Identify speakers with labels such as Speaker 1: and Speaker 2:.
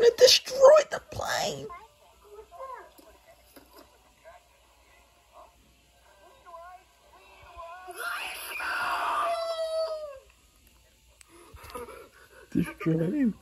Speaker 1: gonna destroy the plane. Destroy him.